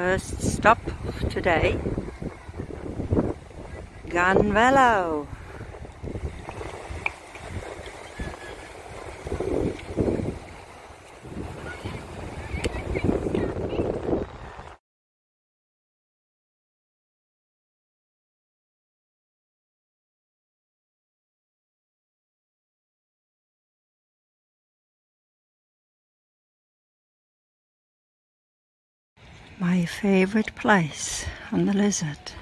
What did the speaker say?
First stop today, Gunvallow. My favorite place on the lizard.